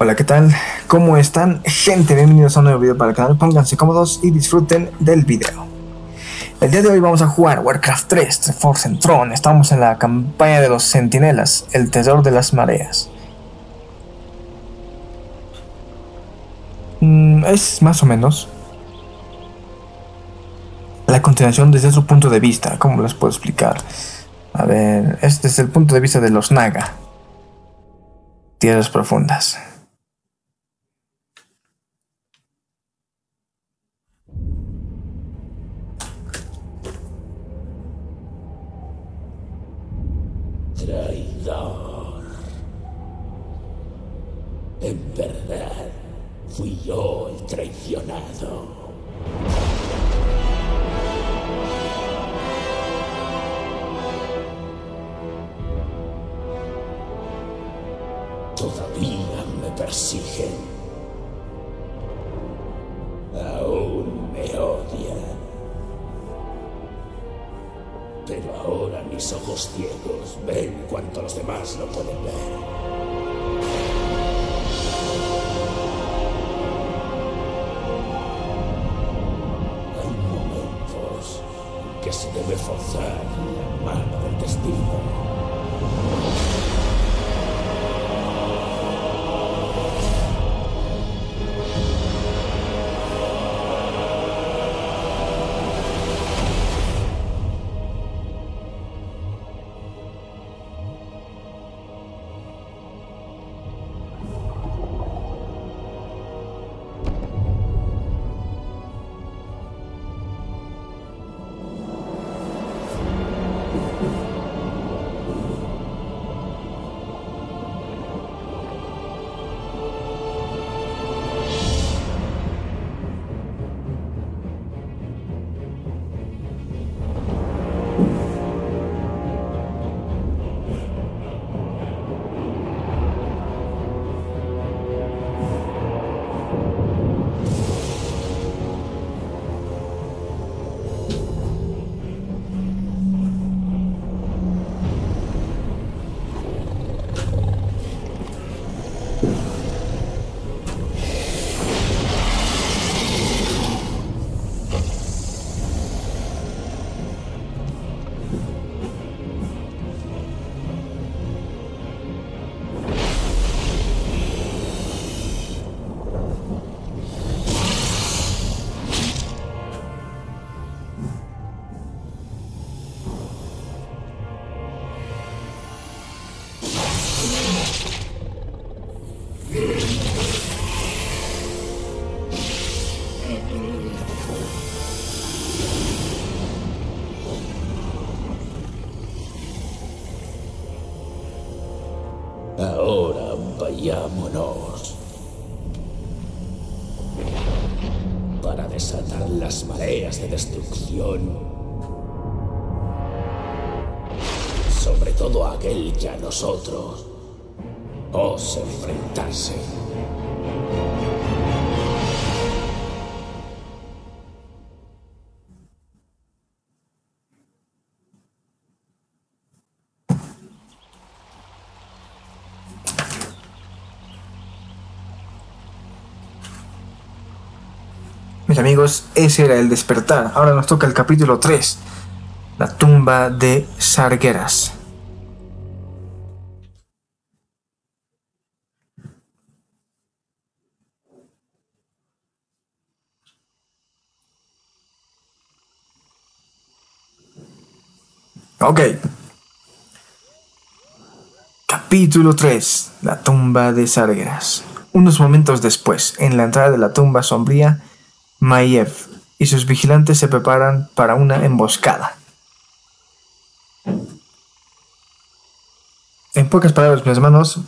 Hola, ¿qué tal? ¿Cómo están? Gente, bienvenidos a un nuevo video para el canal. Pónganse cómodos y disfruten del video. El día de hoy vamos a jugar Warcraft 3, The Force Throne. Estamos en la campaña de los Centinelas, el tesoro de las mareas. Mm, es más o menos la continuación desde otro punto de vista. ¿Cómo les puedo explicar? A ver, es desde el punto de vista de los Naga. Tierras profundas. Traidor. En verdad, fui yo el traicionado. Todavía me persiguen. Aún me odian. Pero ahora mis ojos ciegos ven cuanto los demás no pueden ver. Hay momentos en que se debe forzar la mano del destino. Ahora vayámonos. Para desatar las mareas de destrucción. Sobre todo aquel que a nosotros os enfrentarse. Ese era el despertar. Ahora nos toca el capítulo 3. La tumba de Sargeras. Ok. Capítulo 3. La tumba de Sargeras. Unos momentos después, en la entrada de la tumba sombría, Maiev y sus vigilantes se preparan para una emboscada. En pocas palabras, mis hermanos,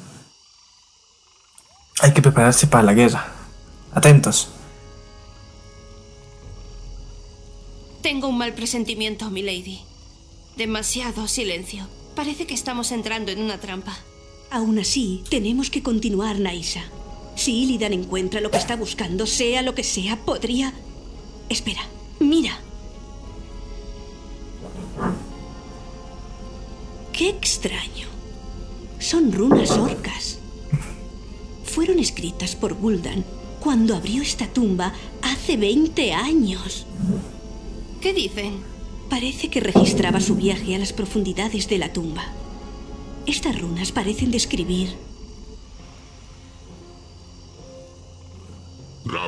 hay que prepararse para la guerra. Atentos. Tengo un mal presentimiento, milady. Demasiado silencio. Parece que estamos entrando en una trampa. Aún así, tenemos que continuar, Naisa. Si Illidan encuentra lo que está buscando, sea lo que sea, podría... Espera, mira. Qué extraño. Son runas orcas. Fueron escritas por Gul'dan cuando abrió esta tumba hace 20 años. ¿Qué dicen? Parece que registraba su viaje a las profundidades de la tumba. Estas runas parecen describir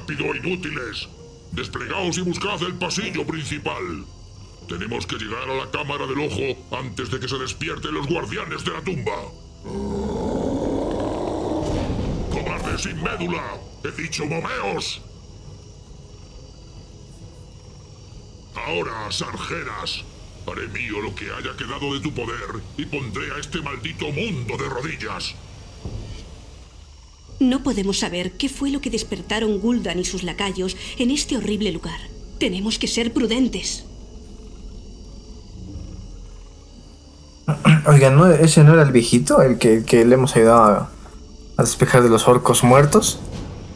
¡Rápido, inútiles! Desplegaos y buscad el pasillo principal. Tenemos que llegar a la cámara del ojo antes de que se despierten los guardianes de la tumba. ¡Cobardes sin médula! ¡He dicho moveos! Ahora, sarjeras, haré mío lo que haya quedado de tu poder y pondré a este maldito mundo de rodillas. No podemos saber qué fue lo que despertaron Gul'dan y sus lacayos en este horrible lugar. Tenemos que ser prudentes. Oigan, ¿no? ¿ese no era el viejito? El que, que le hemos ayudado a, despejar de los orcos muertos.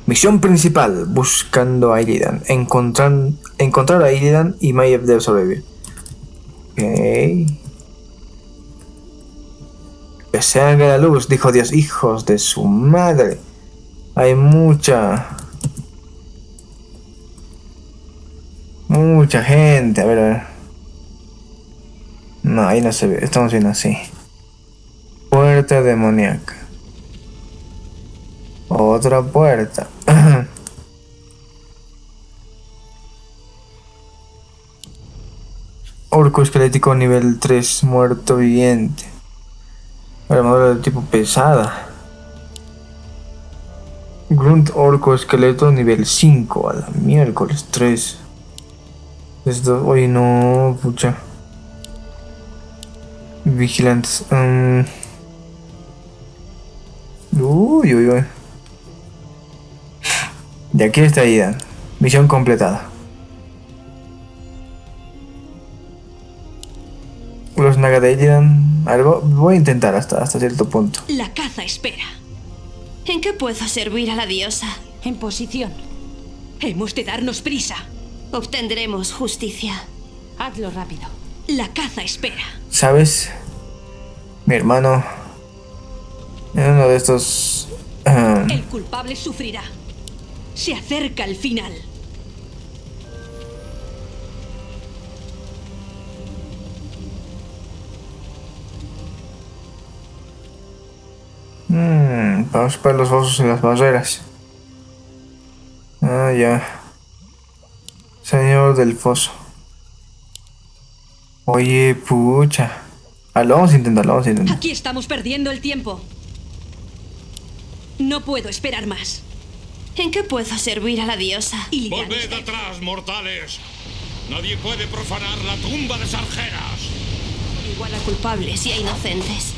Misión principal, buscando a Illidan. Encontrar, encontrar a Illidan y Maiev debe sobrevivir. Ok. Que se haga la luz, dijo Dios, hijos de su madre. Hay mucha... Mucha gente, a ver, a ver. No, ahí no se ve, estamos viendo así. Puerta demoníaca. Otra puerta. Orco esquelético nivel 3, muerto viviente. Armadura de tipo pesada. Grunt orco esqueleto nivel 5. A la miércoles 3. Esto, oye, no, pucha. Vigilantes. um, Uy, uy, uy. De aquí está ida. Misión completada. Los Naga de Illidan- A ver, vo- voy a intentar hasta, hasta cierto punto. La caza espera. ¿En qué puedo servir a la diosa? En posición. Hemos de darnos prisa. Obtendremos justicia. Hazlo rápido. La caza espera. ¿Sabes? Mi hermano. En uno de estos. um, El culpable sufrirá. Se acerca el final. Mm, vamos para los osos y las barreras. Ah, ya. Señor del foso. Oye, pucha. Ah, lo vamos a intentar, lo vamos a intentar. Aquí estamos perdiendo el tiempo. No puedo esperar más. ¿En qué puedo servir a la diosa? ¡Volved atrás, mortales! Nadie puede profanar la tumba de Sargeras. Igual a culpables y a inocentes.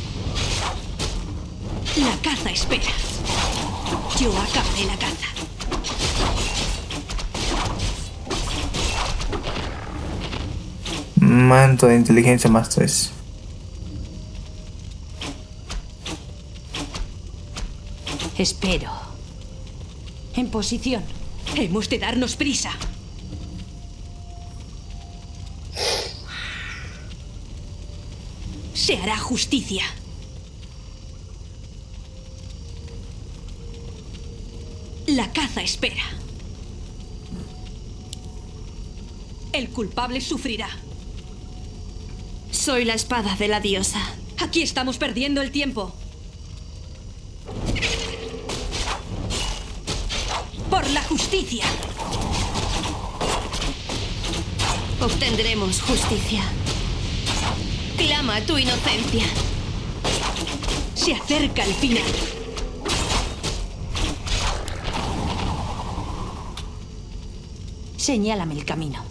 La caza espera. Yo acabaré la caza. Manto de inteligencia más 3. Espero. En posición. Hemos de darnos prisa. Se hará justicia. Espera. El culpable sufrirá. Soy la espada de la diosa. Aquí estamos perdiendo el tiempo. Por la justicia. Obtendremos justicia. Clama tu inocencia. Se acerca el final. Señálame el camino.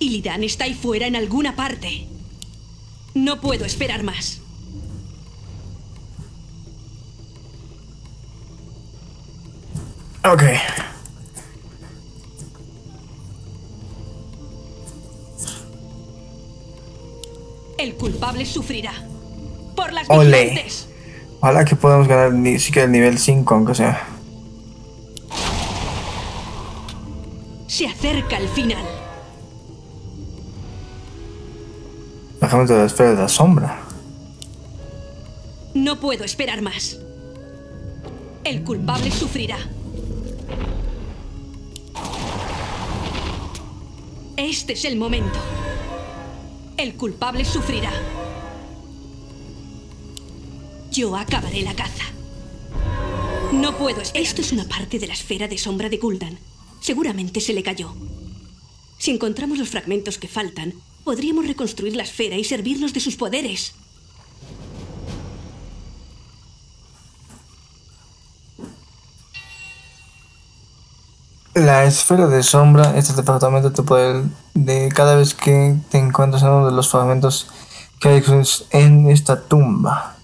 Illidan está ahí fuera en alguna parte. No puedo esperar más. Ok. El culpable sufrirá. Por las Ole. vigilantes. Ojalá que podamos ganar ni siquiera el nivel 5, aunque sea. Se acerca el final. fragmento de la esfera de la sombra. No puedo esperar más. El culpable sufrirá. Este es el momento. El culpable sufrirá. Yo acabaré la caza. No puedo. Esto es una parte de la esfera de sombra de Gul'dan. Seguramente se le cayó. Si encontramos los fragmentos que faltan, podríamos reconstruir la esfera y servirnos de sus poderes. La esfera de sombra, este departamento te puede, de cada vez que te encuentras en uno de los fragmentos que hay en esta tumba.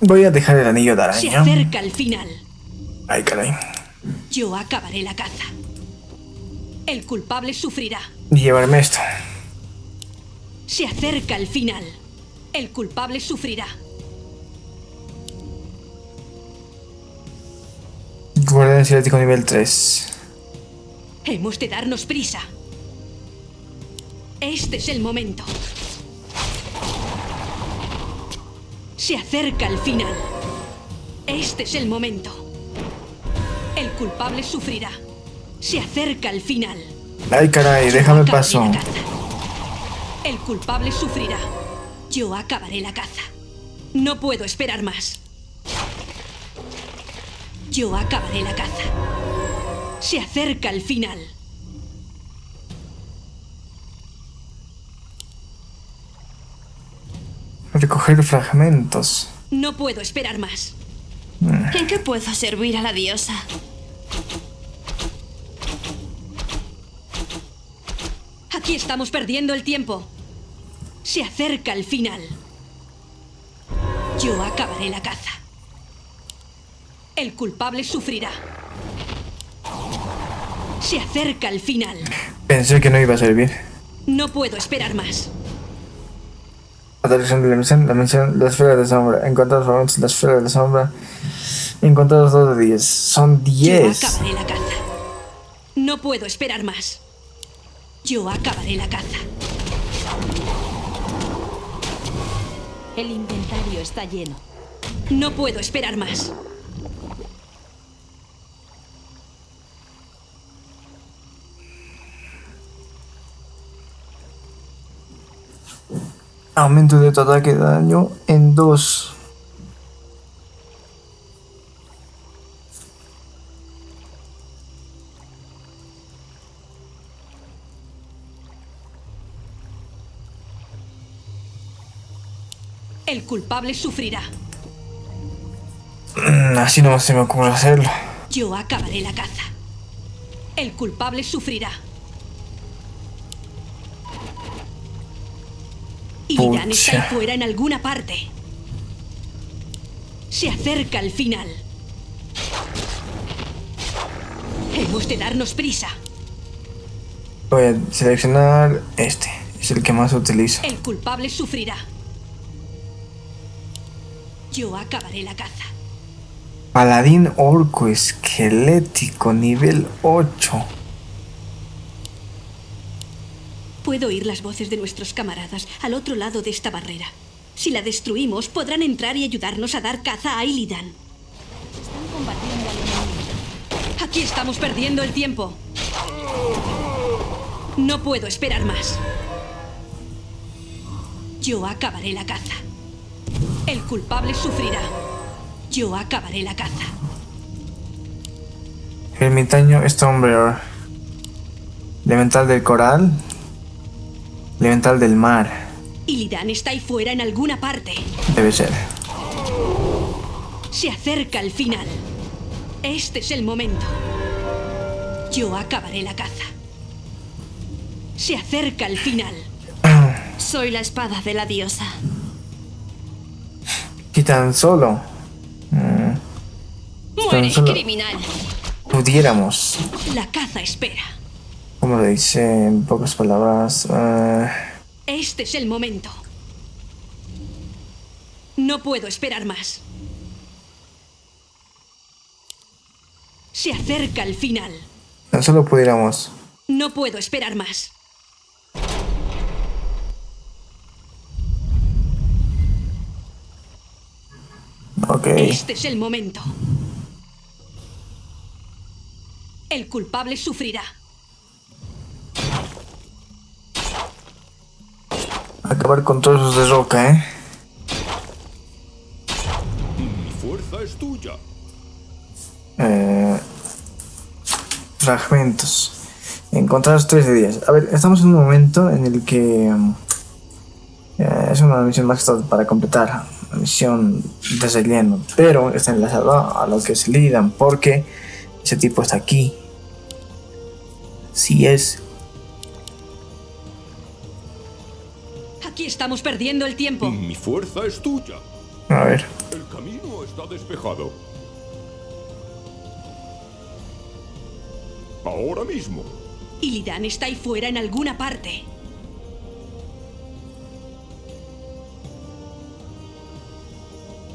Voy a dejar el anillo de Se araña. acerca el final. Ay, caray. Yo acabaré la caza. El culpable sufrirá. Llevarme esto. Se acerca el final. El culpable sufrirá. Guardián Cinético nivel 3. Hemos de darnos prisa. Este es el momento. Se acerca el final. Este es el momento. El culpable sufrirá. Se acerca el final. Ay, caray, déjame paso. El culpable sufrirá. Yo acabaré la caza. No puedo esperar más. Yo acabaré la caza. Se acerca el final. Recoger fragmentos. No puedo esperar más. ¿En qué puedo servir a la diosa? Aquí estamos perdiendo el tiempo. Se acerca el final. Yo acabaré la caza. El culpable sufrirá. Se acerca el final. Pensé que no iba a servir. No puedo esperar más. Atracción de la misión, la misión, la esfera de sombra. Encontrar fragmentos la esfera de la sombra. Encontrados 2 de 10. Son Yo 10. acabaré la caza. No puedo esperar más. Yo acabaré la caza. El inventario está lleno. No puedo esperar más. Aumento de tu ataque de daño en 2. El culpable sufrirá. Mm, Así no se me ocurre hacerlo. Yo acabaré la caza. El culpable sufrirá. Illidan está ahí fuera en alguna parte. Se acerca el final. Hemos de darnos prisa. Voy a seleccionar este. Es el que más utilizo. El culpable sufrirá. Yo acabaré la caza. Paladín orco esquelético nivel 8. Puedo oír las voces de nuestros camaradas al otro lado de esta barrera. Si la destruimos, podrán entrar y ayudarnos a dar caza a Illidan. Están combatiendo al enemigo. Aquí estamos perdiendo el tiempo. No puedo esperar más. Yo acabaré la caza. El culpable sufrirá. Yo acabaré la caza. Ermitaño Stormbreaker. Elemental del coral. Elemental del mar. Illidan está ahí fuera en alguna parte. Debe ser. Se acerca el final. Este es el momento. Yo acabaré la caza. Se acerca el final. Soy la espada de la diosa. Y tan solo Muere, solo- criminal. pudiéramos, La caza espera. Como lo dice en pocas palabras, ah, Este es el momento. No puedo esperar más. Se acerca el final. Tan solo pudiéramos. No puedo esperar más. Ok. Este es el momento. El culpable sufrirá. Acabar con todos esos de roca, ¿eh? Mi fuerza es tuya. Eh, fragmentos. Encontrar los tres de 10. A ver, estamos en un momento en el que mm, eh, es una misión más para completar. Una misión de relleno. Pero está enlazado a lo que es Lidan. Porque ese tipo está aquí. Sí es. Aquí estamos perdiendo el tiempo. Mi fuerza es tuya. A ver. El camino está despejado. Ahora mismo. Illidan está ahí fuera en alguna parte.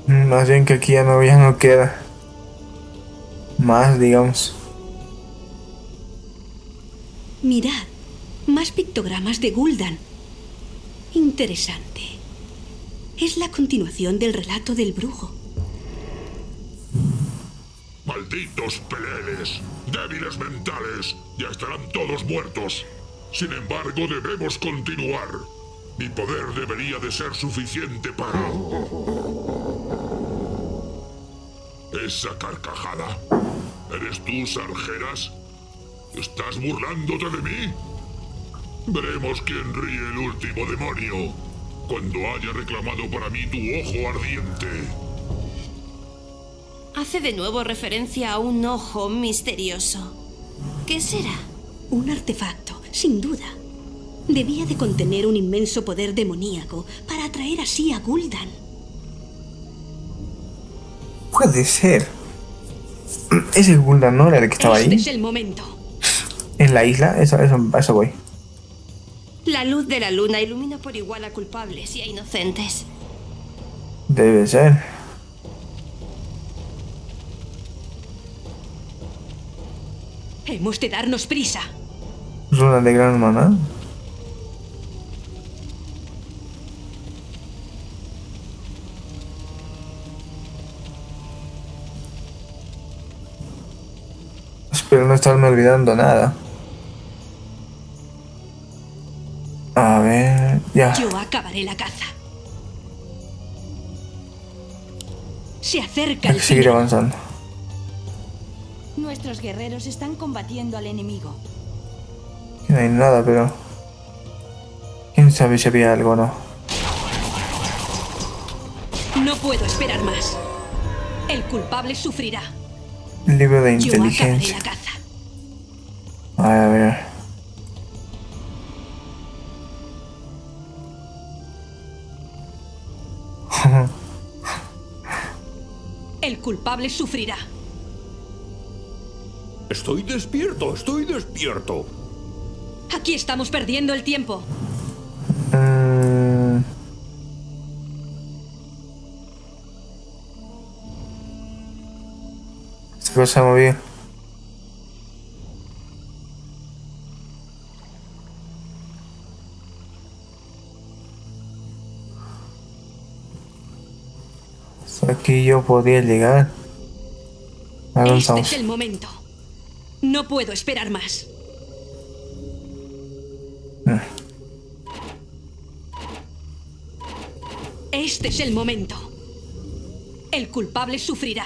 Mm, Más bien que aquí ya no, ya no queda. Más, digamos. Mirad, más pictogramas de Gul'dan. Interesante. Es la continuación del relato del brujo. Malditos peleles, débiles mentales, ya estarán todos muertos. Sin embargo, debemos continuar. Mi poder debería de ser suficiente para... Esa carcajada. ¿Eres tú, Sargeras? ¿Estás burlándote de mí? Veremos quién ríe el último demonio. Cuando haya reclamado para mí tu ojo ardiente. Hace de nuevo referencia a un ojo misterioso. ¿Qué será? Un artefacto, sin duda. Debía de contener un inmenso poder demoníaco para atraer así a Gul'dan. Puede ser. Ese Gul'dan no era el que estaba este ahí. es el momento. En la isla. Eso, eso, eso voy. La luz de la luna ilumina por igual a culpables y a inocentes. Debe ser. Hemos de darnos prisa. Runa de gran maná. Espero no estarme olvidando nada. Ver, ya. Yo acabaré la caza. Se acerca Hay el que seguir avanzando. Nuestros guerreros están combatiendo al enemigo. No hay nada, pero. Quién sabe si había algo o no. No puedo esperar más. El culpable sufrirá. Libro de Yo acabaré inteligencia. la caza. Culpable sufrirá. Estoy despierto, estoy despierto. Aquí estamos perdiendo el tiempo. Mm. Cosa se ha Aquí yo podía llegar. Este es el momento. No puedo esperar más. Este es el momento. El culpable sufrirá.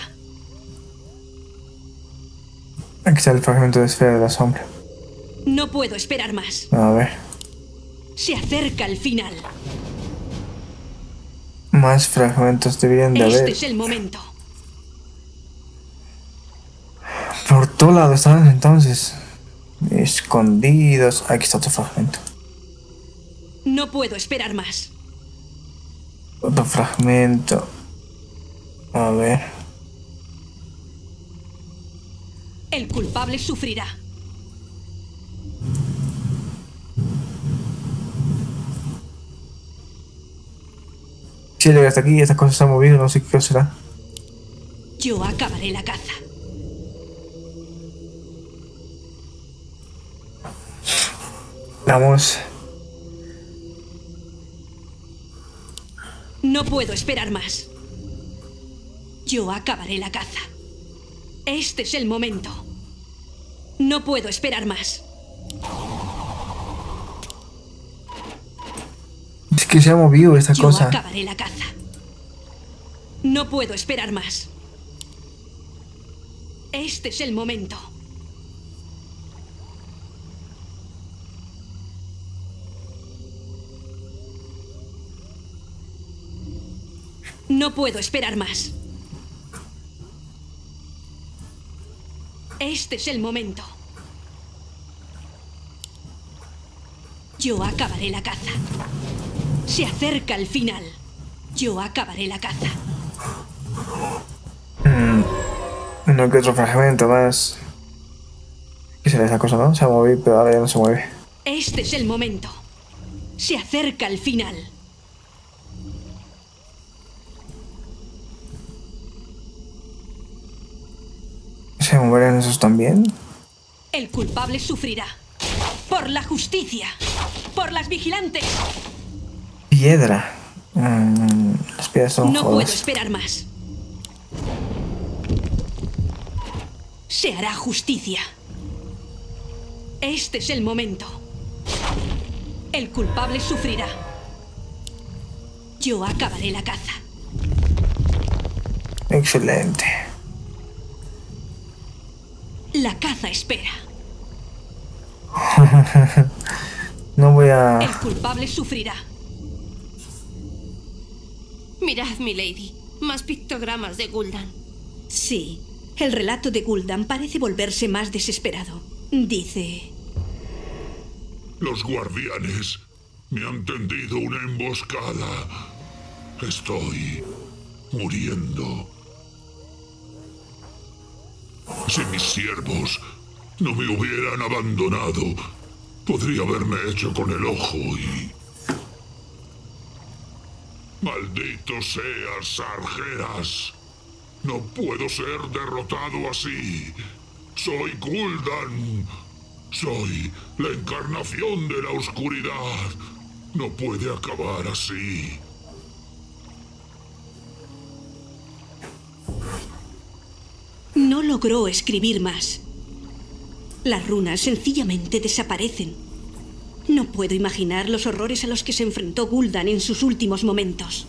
Aquí está el fragmento de esfera de la sombra. No puedo esperar más. A ver. Se acerca el final. Más fragmentos deberían de Este haber. es el momento. Por todo lado estaban entonces. Escondidos. Aquí está otro fragmento. No puedo esperar más. Otro fragmento. A ver. El culpable sufrirá. Si hasta aquí, estas cosas se han movido, no sé qué será. Yo acabaré la caza. Vamos. No puedo esperar más. Yo acabaré la caza. Este es el momento. No puedo esperar más. Es que se ha movido esta Yo cosa. acabaré la caza. No puedo esperar más. Este es el momento. No puedo esperar más. Este es el momento. Yo acabaré la caza. Se acerca el final. Yo acabaré la caza. Uno que otro fragmento más. ¿Qué será esa cosa, no? Se ha movido, pero ahora ya no se mueve. Este es el momento. Se acerca el final. ¿Se moverán esos también? El culpable sufrirá. Por la justicia. Por las vigilantes. Piedra. Mm, las piedras son No puedo esperar más. Se hará justicia. Este es el momento. El culpable sufrirá. Yo acabaré la caza. Excelente. La caza espera. No voy a... El culpable sufrirá. Mirad, milady. Más pictogramas de Guldan. Sí, el relato de Guldan parece volverse más desesperado. Dice... Los guardianes me han tendido una emboscada. Estoy muriendo. Si mis siervos no me hubieran abandonado, podría haberme hecho con el ojo y... Maldito seas, Sargeras. No puedo ser derrotado así. Soy Guldan. Soy la encarnación de la oscuridad. No puede acabar así. No logró escribir más. Las runas sencillamente desaparecen. No puedo imaginar los horrores a los que se enfrentó Guldan en sus últimos momentos.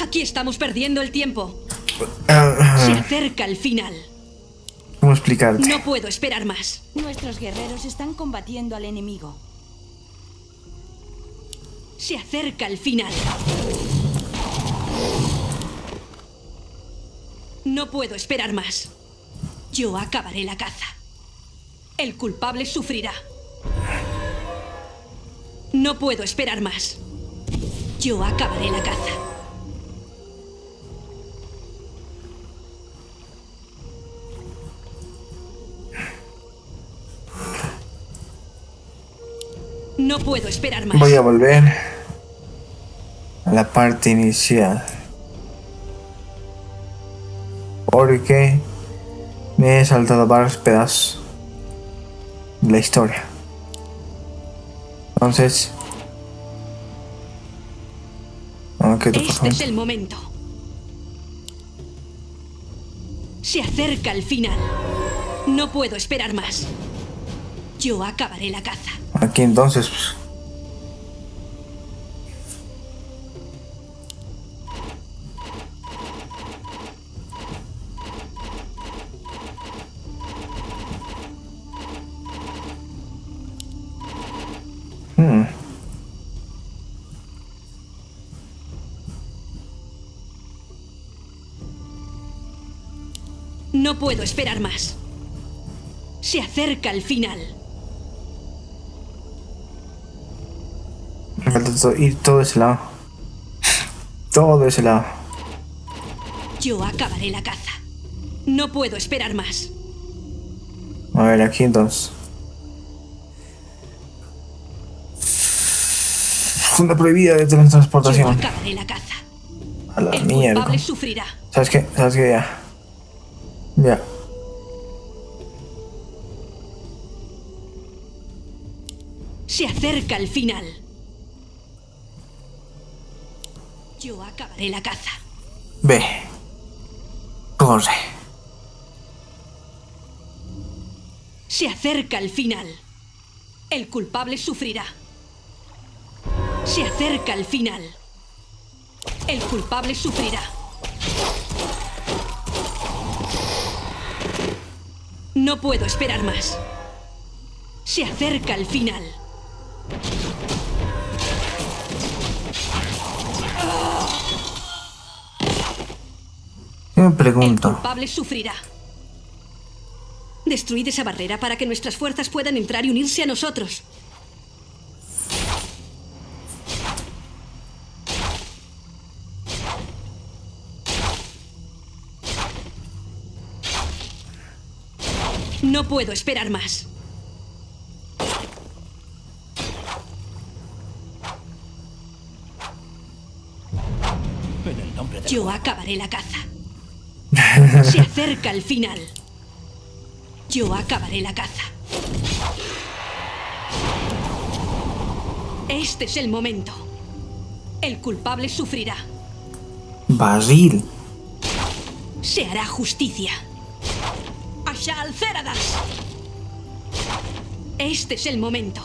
Aquí estamos perdiendo el tiempo. Ah, Se acerca el final. ¿Cómo explicarte? No puedo esperar más. Nuestros guerreros están combatiendo al enemigo. Se acerca el final. No puedo esperar más. Yo acabaré la caza. El culpable sufrirá. No puedo esperar más. Yo acabaré la caza. No puedo esperar más. Voy a volver a la parte inicial. Porque me he saltado varios pedazos de la historia. Entonces... Este es el momento. Se acerca el final. No puedo esperar más. Yo acabaré la caza. Aquí entonces... pues, No puedo esperar más. Se acerca el final. Me falta ir todo ese lado. Todo ese lado. Yo acabaré la caza. No puedo esperar más. A ver, aquí entonces. Zona prohibida de Yo teletransportación. acabaré la caza. A la El mierda. sufrirá. ¿Sabes qué? ¿Sabes qué? Ya. Se acerca el final. Yo acabaré la caza. Ve. Corre. Se acerca el final. El culpable sufrirá. Se acerca el final. El culpable sufrirá. No puedo esperar más. Se acerca el final. Me El pregunto. culpable sufrirá. Destruid esa barrera para que nuestras fuerzas puedan entrar y unirse a nosotros. No puedo esperar más. Yo acabaré la caza. Se acerca el final. Yo acabaré la caza. Este es el momento. El culpable sufrirá. Basil. Se hará justicia. Ashal Céradas. Este es el momento.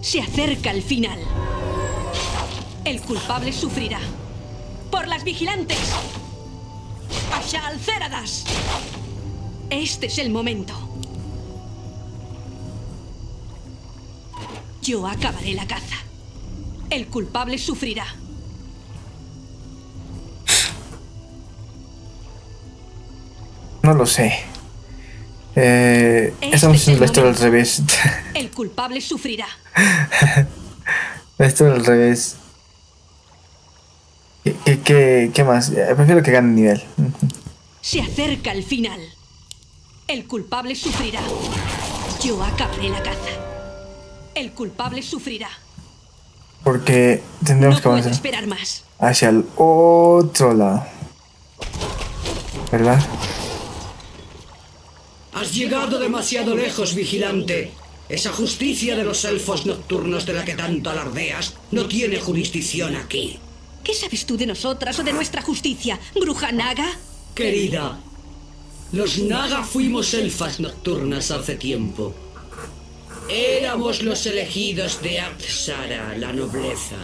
Se acerca el final. El culpable sufrirá. Por las vigilantes. Ashal Céradas. Este es el momento. Yo acabaré la caza. El culpable sufrirá. No lo sé. Eh, Este estamos es haciendo la historia al revés. El culpable sufrirá. la historia al revés. ¿Qué, qué, qué, qué más? Eh, Prefiero que gane nivel. Se acerca el final. El culpable sufrirá. Yo acabaré la caza. El culpable sufrirá. Porque tendremos No que avanzar esperar más. hacia el otro lado. ¿Verdad? Has llegado demasiado lejos, vigilante. Esa justicia de los elfos nocturnos de la que tanto alardeas no tiene jurisdicción aquí. ¿Qué sabes tú de nosotras o de nuestra justicia, bruja naga? Querida, los Naga fuimos elfas nocturnas hace tiempo. Éramos los elegidos de Apsara, la nobleza.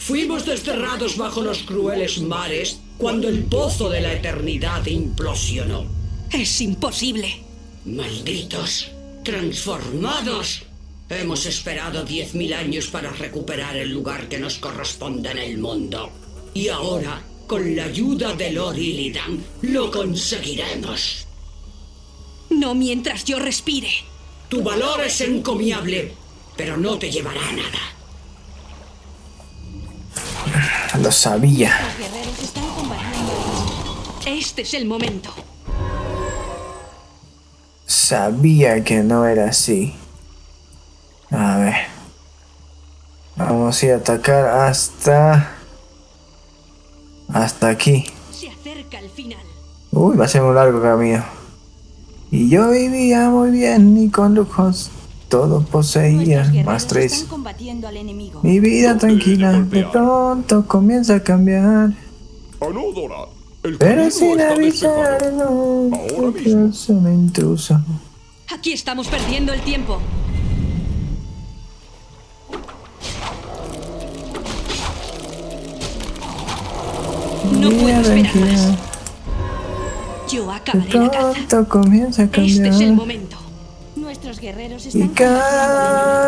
Fuimos desterrados bajo los crueles mares cuando el pozo de la eternidad implosionó. Es imposible. Malditos, transformados. Hemos esperado 10.000 años para recuperar el lugar que nos corresponde en el mundo. Y ahora, con la ayuda de Lord Illidan, lo conseguiremos. No mientras yo respire. Tu valor es encomiable, pero no te llevará a nada. Lo sabía. Los guerreros están combatiendo al enemigo. Este es el momento. Sabía que no era así. A ver. Vamos a ir a atacar hasta... Hasta aquí. Se acerca el final. Uy, va a ser un largo camino. Y yo vivía muy bien y con lujos. Todo poseía. Más tres. están combatiendo al enemigo. Mi vida tranquila de pronto comienza a cambiar. Pero sin avisar, no. Un intruso. Aquí estamos perdiendo el tiempo. No puedo esperar más. Yo acabaré la caza. comienza a Este es el cambiar. momento. Nuestros guerreros Y están enemigo.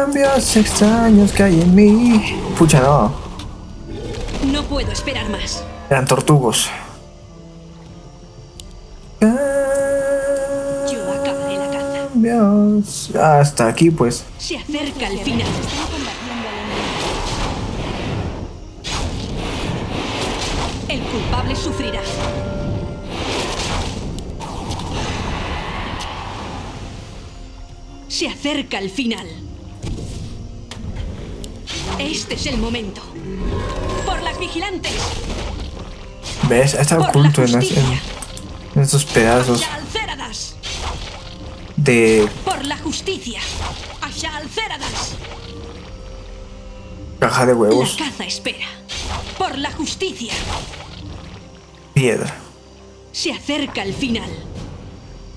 cambios extraños que hay en mí. Pucha, no. No puedo esperar más. Eran tortugos. Yo acabaré la caza. Cambios. Hasta aquí, pues. Se acerca el final. Culpable sufrirá. Se acerca el final. Este es el momento. Por las vigilantes. ¿Ves? Está oculto la en, las- en- en estos pedazos de. Por la justicia. Caja de La huevos. caza espera. Por la justicia. Piedra. Se acerca el final.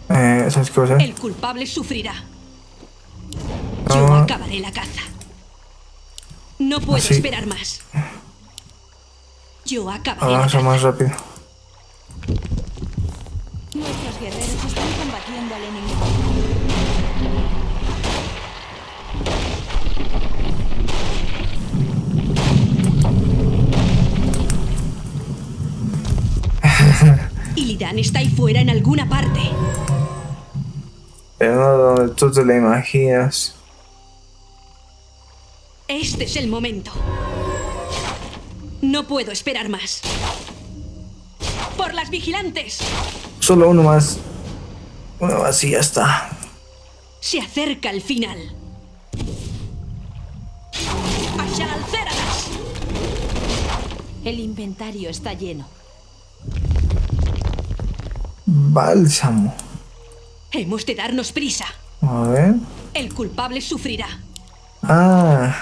Eh. El culpable sufrirá. Yo No. acabaré la caza. No puedo Así. esperar más. Yo acabaré Avanza más rápido. Nuestros guerreros están combatiendo al enemigo. Illidan está ahí fuera en alguna parte. Pero no donde tú te la imaginas. Este es el momento. No puedo esperar más. ¡Por las vigilantes! Solo uno más. Uno más y ya está. Se acerca el final. Ceradas. El inventario está lleno. Bálsamo. Hemos de darnos prisa. A ver. El culpable sufrirá. Ah.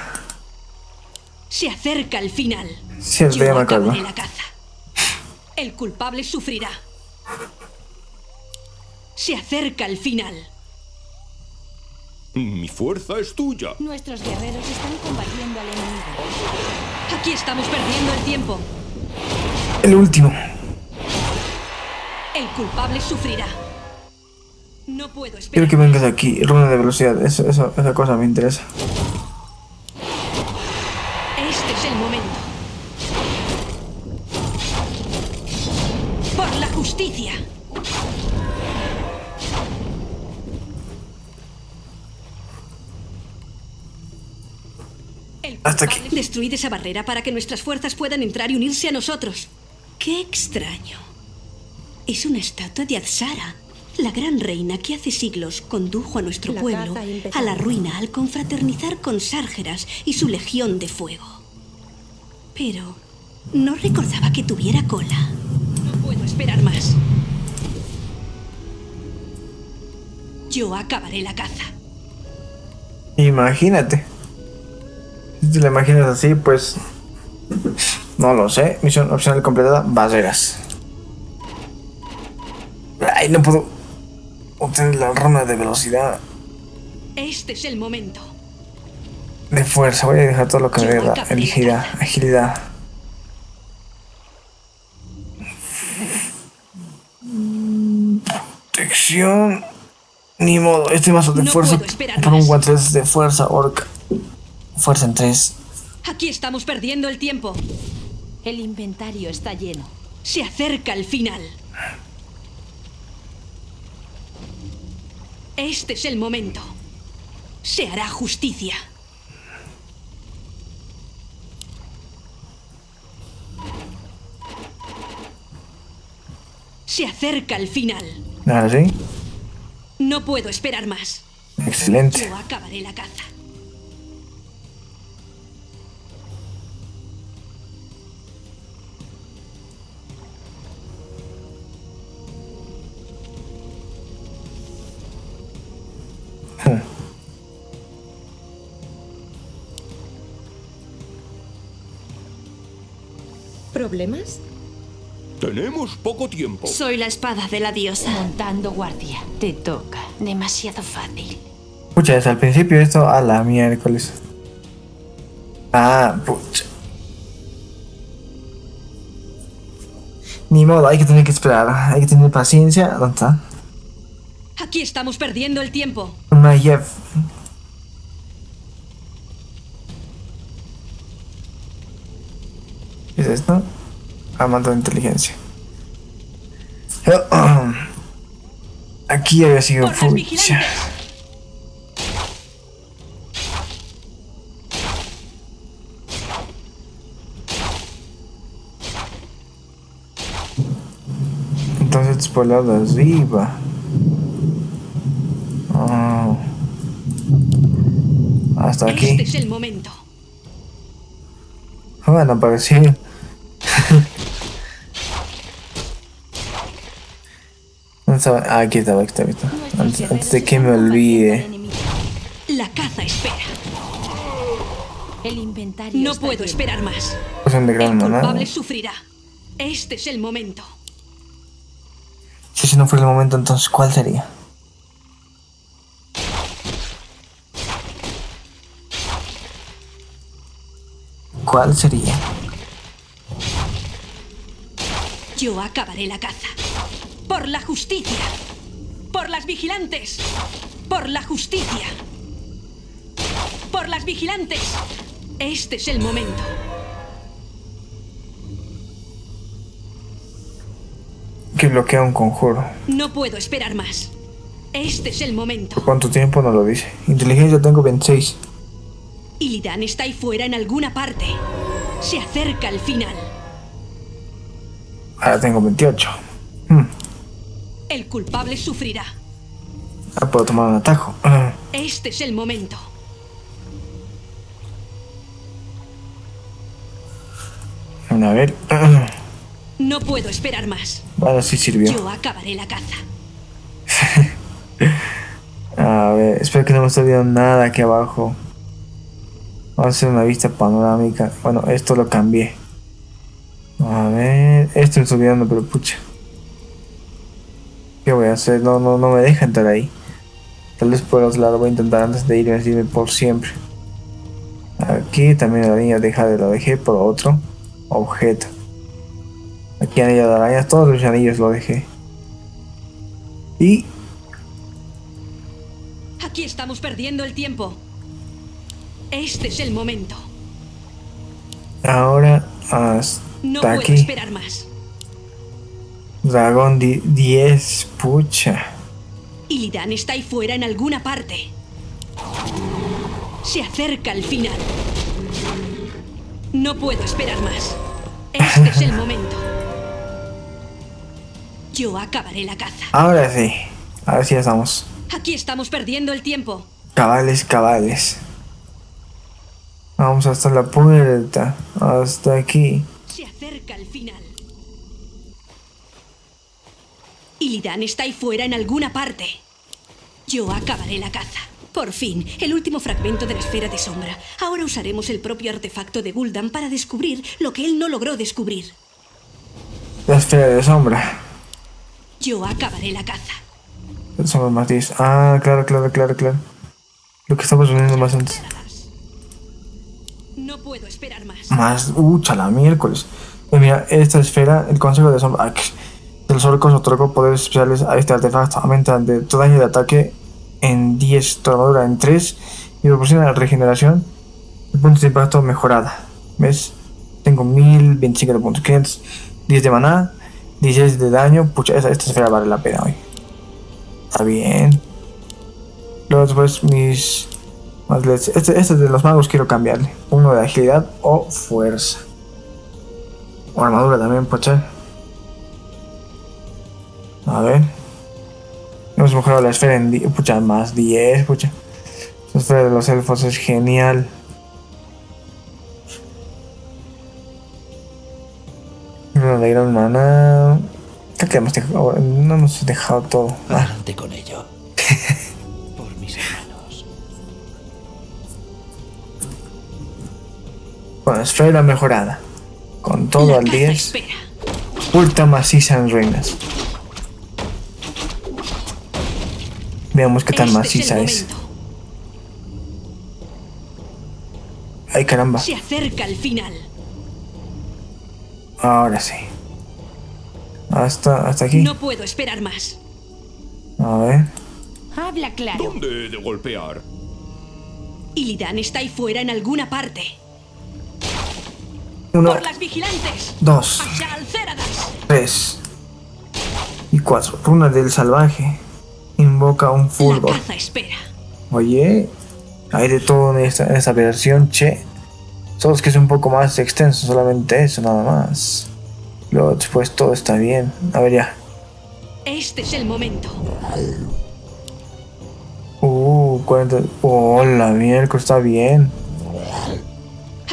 Se acerca el final. Sí, acabaré macabro. la caza. El culpable sufrirá. Se acerca el final. Mi fuerza es tuya. Nuestros guerreros están combatiendo al enemigo. Aquí estamos perdiendo el tiempo. El último. El culpable sufrirá. No puedo Quiero esperar. que vengas aquí. Runa de velocidad. Eso, eso, esa cosa me interesa. Este es el momento. Por la justicia. El Hasta culpable- Destruid esa barrera para que nuestras fuerzas puedan entrar y unirse a nosotros. Qué extraño. Es una estatua de Adsara, la gran reina que hace siglos condujo a nuestro La pueblo a la ruina al confraternizar con Sárgeras y su legión de fuego. Pero no recordaba que tuviera cola. No puedo esperar más. Yo acabaré la caza. Imagínate. Si te la imaginas así, pues. No lo sé. Misión opcional completada: Barreras. Ay, no puedo obtener la runa de velocidad. Este es el momento. De fuerza. Voy a dejar todo lo que me da. la Agilidad. Protección. Ni modo. Este mazo de No fuerza. Por un más. guante de fuerza, orca. Fuerza en 3. Aquí estamos perdiendo el tiempo. El inventario está lleno. Se acerca el final. Este es el momento. Se hará justicia. Se acerca el final. Ahora sí. No puedo esperar más. Excelente. Yo acabaré la caza. ¿Problemas? Tenemos poco tiempo. Soy la espada de la diosa. Montando guardia. Te toca. Demasiado fácil. Pucha, desde al principio esto a la miércoles. Ah, pucha. Ni modo, hay que tener que esperar. Hay que tener paciencia. ¿Dónde está? Aquí estamos perdiendo el tiempo. Mayev. ¿Qué es esto? Amando de inteligencia. Aquí había sido vigilantes. Entonces es por el lado de arriba. Hasta Este aquí. es el momento. Bueno, apareció. ¿Dónde estaba? Ah, aquí estaba, aquí estaba, aquí estaba. Antes, antes de que me olvide. La caza espera. El inventario. No puedo esperar más. De El culpable sufrirá. Este es el momento. Si ese no fuera el momento, entonces ¿cuál sería? ¿Cuál sería? Yo acabaré la caza. Por la justicia. Por las vigilantes. Por la justicia. Por las vigilantes. Este es el momento. Que bloquea un conjuro. No puedo esperar más. Este es el momento. ¿Cuánto tiempo no lo dice? Inteligencia tengo 26. Illidan está ahí fuera en alguna parte. Se acerca el final. Ahora tengo 28. Hmm, El culpable sufrirá. Ahora puedo tomar un atajo. Ah, Este es el momento. A ver. Ah, No puedo esperar más. Bueno, sí sirvió. Yo acabaré la caza. A ver, espero que no me esté viendo nada aquí abajo. Vamos a hacer una vista panorámica. Bueno, esto lo cambié. A ver, esto me estoy viendo, pero pucha. ¿Qué voy a hacer? No, no, no me deja entrar ahí. Tal vez por otro lado voy a intentar antes de irme a decirme por siempre. Aquí también la niña deja de lo dejé por otro objeto. Aquí anillo de arañas, todos los anillos lo dejé. Y Aquí estamos perdiendo el tiempo. Este es el momento. ahora hasta No puedo aquí. esperar más. Dragón di- 10, pucha. Illidan está ahí fuera en alguna parte. Se acerca el final. No puedo esperar más. Este es el momento. Yo acabaré la caza. Ahora sí. Ahora sí ya estamos. Aquí estamos perdiendo el tiempo. Cabales, cabales. Vamos hasta la puerta. Hasta aquí. Se acerca el final. Illidan está ahí fuera en alguna parte. Yo acabaré la caza. Por fin, el último fragmento de la esfera de sombra. Ahora usaremos el propio artefacto de Gul'dan para descubrir lo que él no logró descubrir. La esfera de sombra. Yo acabaré la caza. Sombra más 10. Ah, claro, claro, claro, claro. Lo que estamos reuniendo más antes. No puedo esperar más. Más. Uh, chala, miércoles. Mira, esta esfera, el consejo de sombra. Del Orcos otorgó poderes especiales a este artefacto. Aumenta todo daño de ataque en 10, tu armadura en 3 y proporciona la regeneración de puntos de impacto mejorada. ¿Ves? Tengo 1025 de puntos. 510 de maná, 16 de daño. Pucha, esta, esta esfera vale la pena hoy. Está bien. Luego después mis... Más. Este, este de los magos quiero cambiarle. Uno de agilidad o fuerza. O armadura también, pucha. A ver. Hemos mejorado la esfera en 10. Pucha, más 10, pucha. La esfera de los elfos es genial. No de gran maná. Creo que hemos dejado, no hemos dejado todo. Ah, Adelante con ello. bueno, esfera mejorada. Con todo La al caza 10. espera. Ultra maciza en ruinas. Veamos qué tan Este maciza es. Ay caramba. Se acerca el final. Ahora sí. Hasta, hasta aquí. No puedo esperar más. A ver. Habla claro. ¿Dónde he de golpear? Illidan está ahí fuera en alguna parte. Uno, Por las vigilantes. dos, tres y cuatro. Runa del salvaje. Invoca un fulgor. Oye, hay de todo en esta, en esta versión, che. Solo es que es un poco más extenso, solamente eso, nada más. Luego después todo está bien. A ver ya. Este es el momento. Uh, 40. Oh, la miércoles está bien.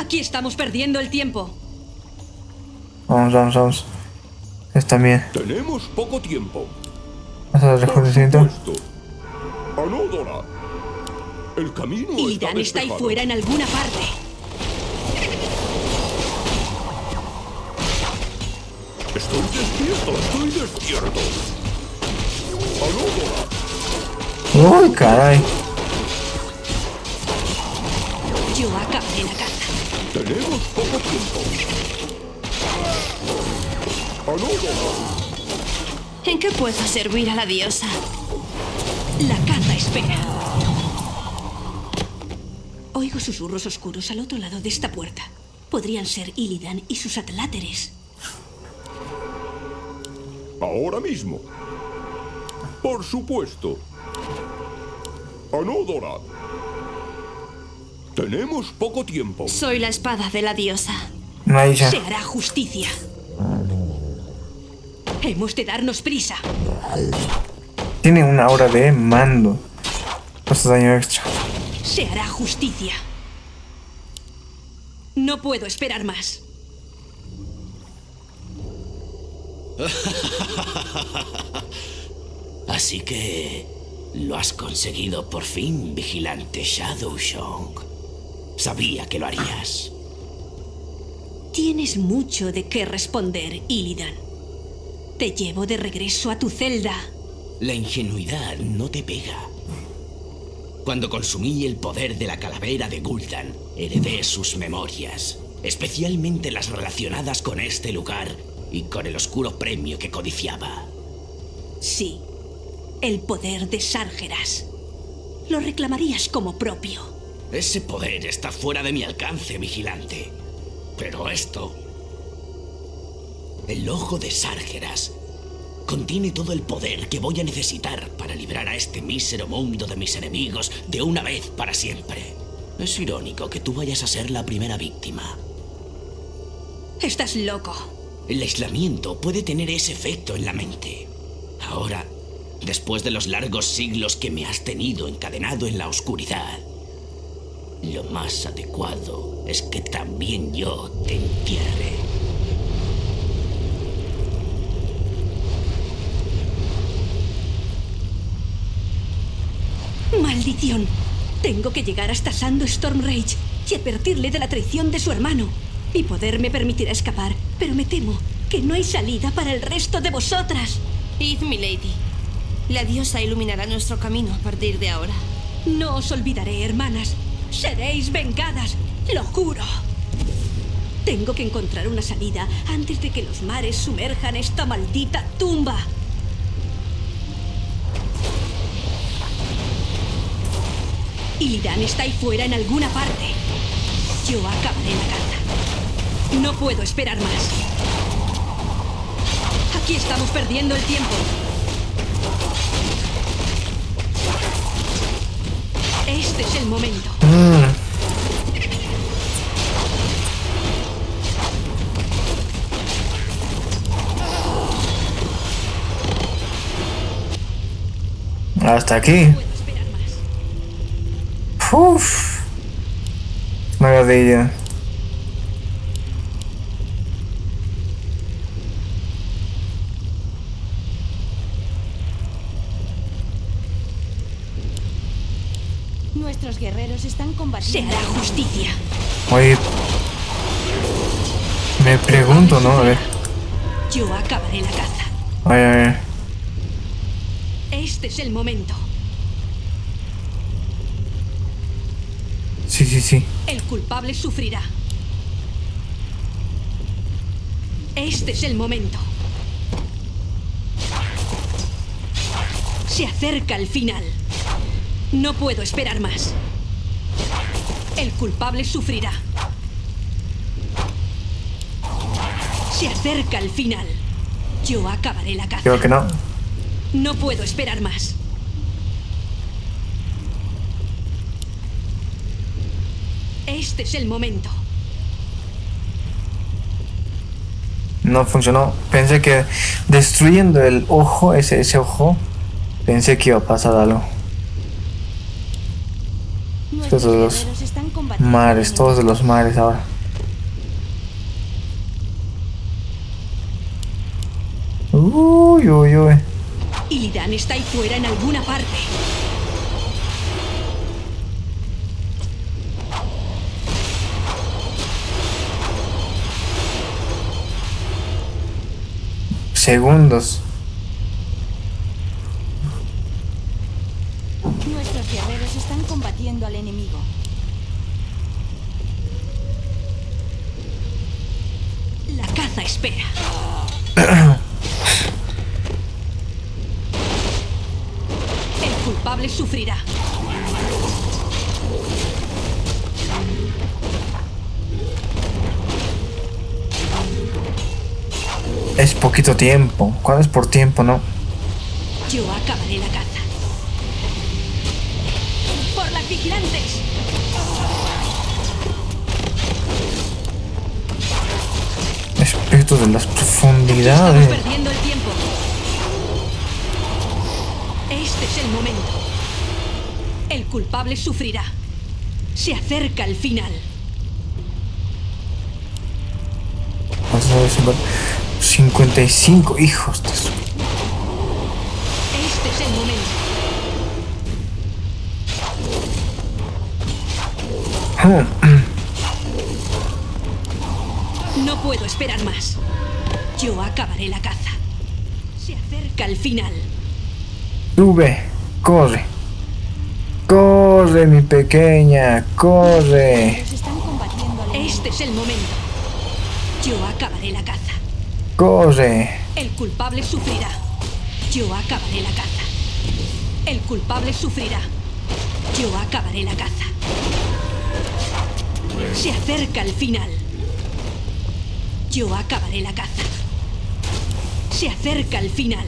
Aquí estamos perdiendo el tiempo. Vamos, vamos, vamos. Está bien. Tenemos poco tiempo. Reconocimiento. supuesto. Anúdala. El camino Illidan está ahí fuera en alguna parte. Estoy despierto, estoy despierto. Uy, caray. Yo acabaré la caza. Tenemos poco tiempo. ¡Aló! ¿En qué puedo servir a la diosa? La caza espera. Oigo susurros oscuros al otro lado de esta puerta. Podrían ser Illidan y sus atláteres. Ahora mismo. Por supuesto. Anódora. Tenemos poco tiempo. Soy la espada de la diosa. Maisha. Se hará justicia. Hemos de darnos prisa. Tiene una aura de mando. Pasa daño extra. Se hará justicia. No puedo esperar más. Así que... Lo has conseguido por fin, vigilante Shadow Shong. Sabía que lo harías. Tienes mucho de qué responder, Illidan. Te llevo de regreso a tu celda. La ingenuidad no te pega. Cuando consumí el poder de la calavera de Gul'dan, heredé sus memorias, especialmente las relacionadas con este lugar y con el oscuro premio que codiciaba. Sí, el poder de Sargeras. Lo reclamarías como propio. Ese poder está fuera de mi alcance, vigilante. Pero esto... El ojo de Sargeras contiene todo el poder que voy a necesitar para librar a este mísero mundo de mis enemigos de una vez para siempre. Es irónico que tú vayas a ser la primera víctima. Estás loco. El aislamiento puede tener ese efecto en la mente. Ahora, después de los largos siglos que me has tenido encadenado en la oscuridad, lo más adecuado es que también yo te entierre. ¡Maldición! Tengo que llegar hasta Sando Stormrage y advertirle de la traición de su hermano. Mi poder me permitirá escapar, pero me temo que no hay salida para el resto de vosotras. Id, milady. La diosa iluminará nuestro camino a partir de ahora. No os olvidaré, hermanas. Seréis vengadas, lo juro. Tengo que encontrar una salida antes de que los mares sumerjan esta maldita tumba. Illidan está ahí fuera en alguna parte. Yo acabaré la caza. No puedo esperar más. Aquí estamos perdiendo el tiempo. Este es el momento. Hasta aquí. Uf. Maravilla. Nuestros guerreros están Se combatiendo. hará justicia. Oye. Me pregunto, ¿no? A ver. Yo acabaré la caza. A ver, a ver. Este es el momento. Sí, sí, sí. El culpable sufrirá. Este es el momento. Se acerca el final. No puedo esperar más. El culpable sufrirá. Se acerca el final. Yo acabaré la caza. Creo que no. No puedo esperar más. Este es el momento. No funcionó. Pensé que destruyendo el ojo, ese, ese ojo, pensé que iba a pasar algo. Nuestros Todos Mares, todos de los mares ahora. Uy, uy, uy. Illidan está ahí fuera en alguna parte. Segundos. Es poquito tiempo. ¿Cuál es por tiempo, no? Yo acabaré la caza. ¡Por las vigilantes! Espíritu de las Estamos profundidades. perdiendo el tiempo. Este es el momento. El culpable sufrirá. Se acerca el final. 55 hijos de su... Este es el momento. No puedo esperar más. Yo acabaré la caza. Se acerca el final. Sube, corre. Corre, mi pequeña, corre. Están combatiendo. Este es el momento. Yo acabaré la caza. Corre. El culpable sufrirá. Yo acabaré la caza. El culpable sufrirá. Yo acabaré la caza. Se acerca el final. Yo acabaré la caza. Se acerca el final.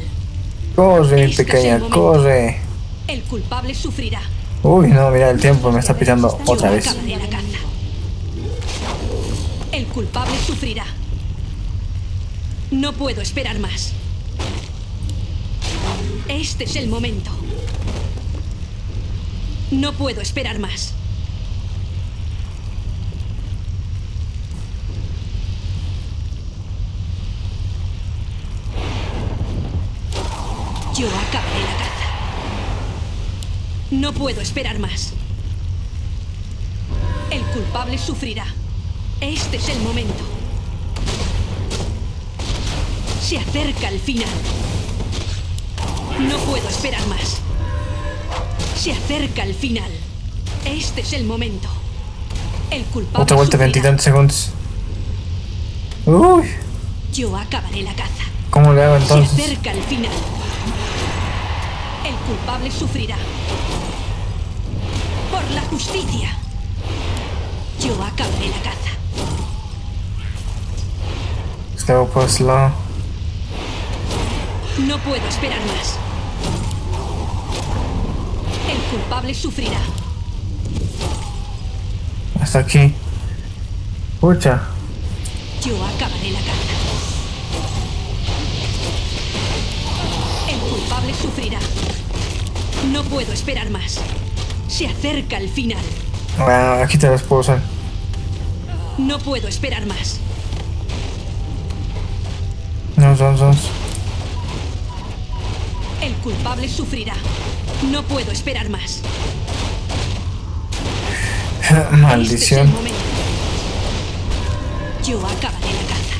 Corre, mi es el pequeña, corre. El culpable sufrirá. Uy, no, mira, el tiempo me está pitando Yo otra vez. la caza. El culpable sufrirá. No puedo esperar más. Este es el momento. No puedo esperar más. Yo acabaré la caza. No puedo esperar más. El culpable sufrirá. Este es el momento. Se acerca el final. No puedo esperar más. Se acerca el final. Este es el momento. El culpable Otra vuelta, sufrirá. 20 segundos. Uy, Yo acabaré la caza. ¿cómo le hago Se entonces? acerca el final. El culpable sufrirá. Por la justicia. Yo acabaré la caza. Estaba pues la... No puedo esperar más. El culpable sufrirá. Hasta aquí. Pucha. Yo acabaré la caza. El culpable sufrirá. No puedo esperar más. Se acerca el final. Ah, aquí te las puedo usar. No puedo esperar más. No, son, son. El culpable sufrirá. No puedo esperar más. Este es el Maldición. momento. Yo acabaré la caza.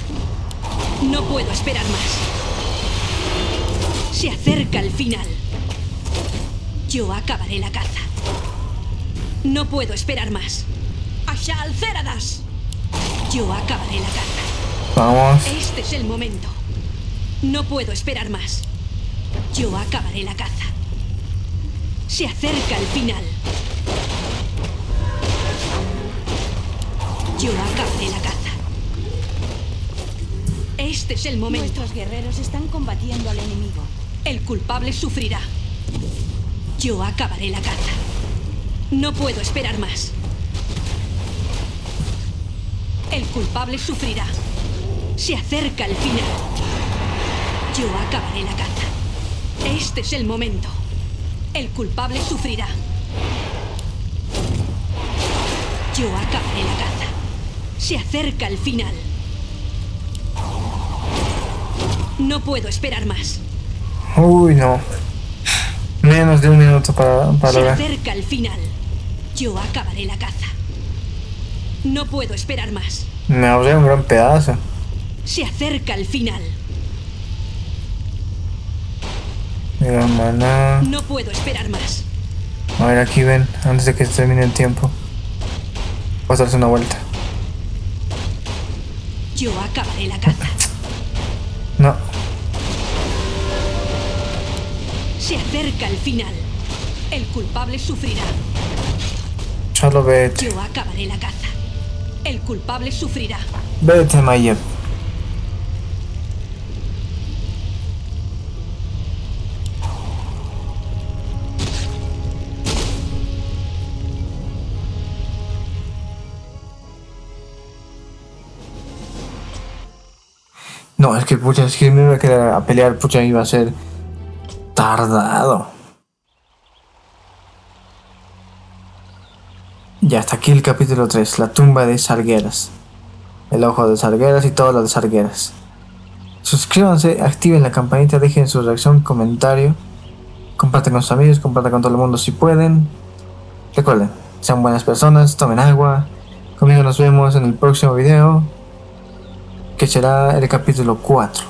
No puedo esperar más. Se acerca el final. Yo acabaré la caza. No puedo esperar más. ¡Ashal Céradas! Yo acabaré la caza. Vamos. Este es el momento. No puedo esperar más. Yo acabaré la caza. Se acerca el final. Yo acabaré la caza. Este es el momento. Nuestros guerreros están combatiendo al enemigo. El culpable sufrirá. Yo acabaré la caza. No puedo esperar más. El culpable sufrirá. Se acerca el final. Yo acabaré la caza. Este es el momento. El culpable sufrirá. Yo acabaré la caza. Se acerca el final. No puedo esperar más. Uy, no. Menos de un minuto para, para Se acerca el final. Yo acabaré la caza. No puedo esperar más. Me ahorré un gran pedazo. Se acerca el final. Mira, maná. No puedo esperar más. A ver, aquí ven, antes de que se termine el tiempo. Vamos a darse una vuelta. Yo acabaré la caza. No, Se acerca el final. El culpable sufrirá. solo vete. Yo acabaré la caza. El culpable sufrirá. Vete, Mayep. Pucha, es que me iba a quedar a pelear, pucha, iba a ser tardado. Ya hasta aquí el capítulo 3, la tumba de Sargueras. El ojo de Sargueras y todo lo de Sargueras. Suscríbanse, activen la campanita, dejen su reacción, comentario. Compartan con sus amigos, compartan con todo el mundo si pueden. Recuerden, sean buenas personas, tomen agua. Conmigo nos vemos en el próximo video, será el capítulo 4.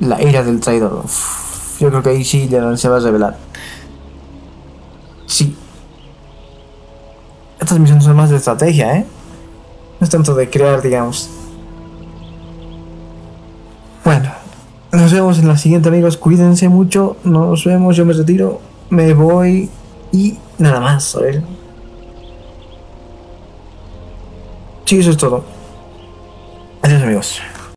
La ira del traidor. Yo creo que ahí sí se va a revelar. Sí. Estas misiones son más de estrategia, ¿eh? No es tanto de crear, digamos. Bueno, nos vemos en la siguiente, amigos. Cuídense mucho. Nos vemos. Yo me retiro. Me voy. Y nada más. A ver. Sí, eso es todo. Adiós, amigos.